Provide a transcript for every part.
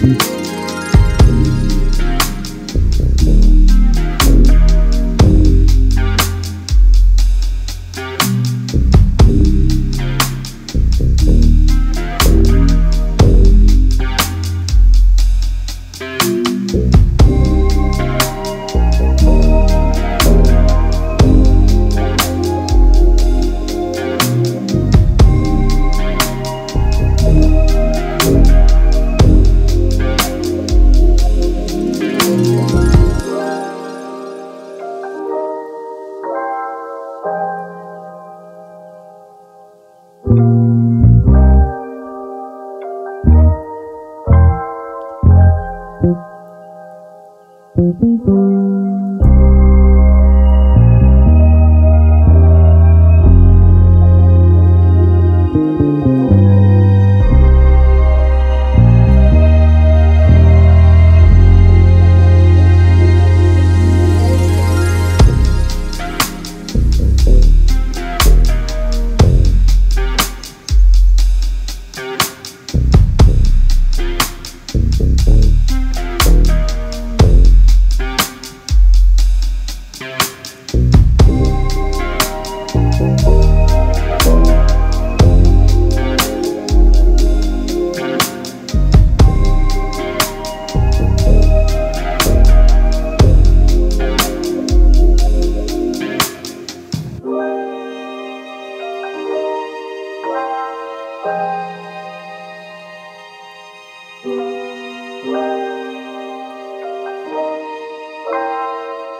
Mm-hmm.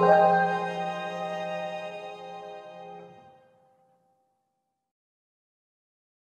Bye.